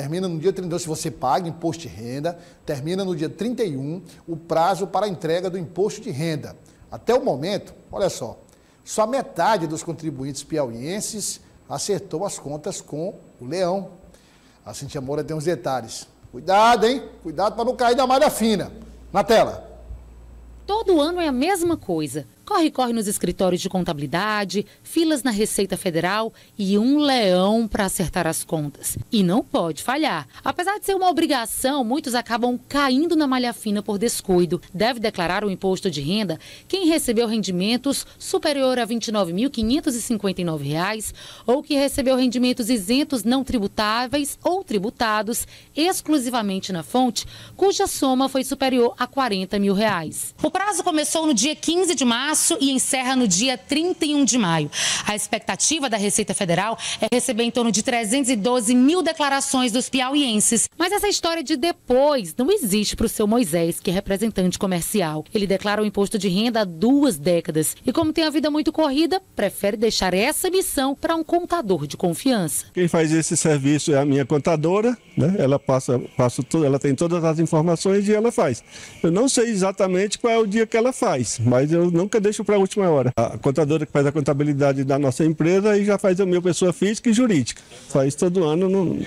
Termina no dia 32, se você paga imposto de renda, termina no dia 31 o prazo para a entrega do imposto de renda. Até o momento, olha só, só metade dos contribuintes piauienses acertou as contas com o leão. A Cintia Moura tem uns detalhes. Cuidado, hein? Cuidado para não cair da malha fina. Na tela. Todo ano é a mesma coisa. Corre-corre nos escritórios de contabilidade, filas na Receita Federal e um leão para acertar as contas. E não pode falhar. Apesar de ser uma obrigação, muitos acabam caindo na malha fina por descuido. Deve declarar o imposto de renda quem recebeu rendimentos superior a R$ 29.559 ou que recebeu rendimentos isentos não tributáveis ou tributados exclusivamente na fonte, cuja soma foi superior a 40 mil reais. O prazo começou no dia 15 de março março e encerra no dia 31 de maio. A expectativa da Receita Federal é receber em torno de 312 mil declarações dos piauienses. Mas essa história de depois não existe para o seu Moisés, que é representante comercial. Ele declara o imposto de renda há duas décadas e, como tem a vida muito corrida, prefere deixar essa missão para um contador de confiança. Quem faz esse serviço é a minha contadora, né? Ela passa, passa tudo, ela tem todas as informações e ela faz. Eu não sei exatamente qual é o dia que ela faz, mas eu nunca deixo deixo para a última hora. A contadora que faz a contabilidade da nossa empresa e já faz a minha pessoa física e jurídica. Faz todo ano no,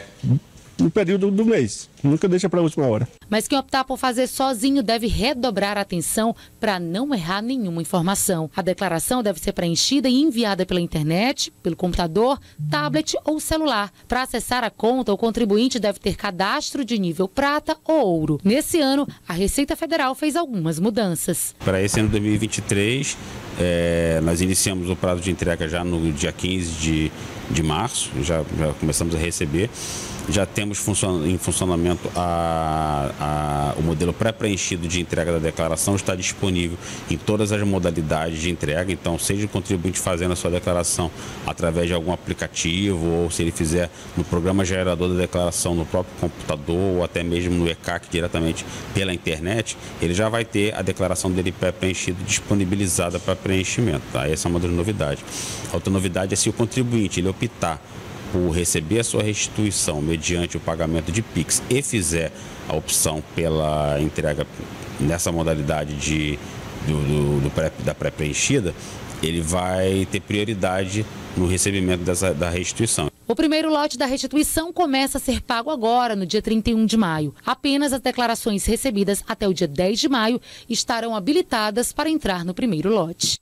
no período do mês. Nunca deixa para a última hora. Mas quem optar por fazer sozinho deve redobrar a atenção para não errar nenhuma informação. A declaração deve ser preenchida e enviada pela internet, pelo computador, tablet ou celular. Para acessar a conta, o contribuinte deve ter cadastro de nível prata ou ouro. Nesse ano, a Receita Federal fez algumas mudanças. Para esse ano 2023, é, nós iniciamos o prazo de entrega já no dia 15 de, de março, já, já começamos a receber. Já temos em funcionamento a, a, o modelo pré-preenchido de entrega da declaração, está disponível em todas as modalidades de entrega. Então, seja o contribuinte fazendo a sua declaração através de algum aplicativo, ou se ele fizer no programa gerador da declaração no próprio computador, ou até mesmo no ECAC diretamente pela internet, ele já vai ter a declaração dele pré-preenchida disponibilizada para preenchimento. Tá? Essa é uma das novidades. A outra novidade é se o contribuinte ele optar por receber a sua restituição mediante o pagamento de PIX e fizer a opção pela entrega nessa modalidade de, do, do, do pré, da pré-preenchida, ele vai ter prioridade no recebimento dessa, da restituição. O primeiro lote da restituição começa a ser pago agora, no dia 31 de maio. Apenas as declarações recebidas até o dia 10 de maio estarão habilitadas para entrar no primeiro lote.